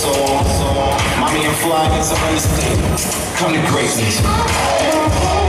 soul. Mommy and fly. Come to greatness.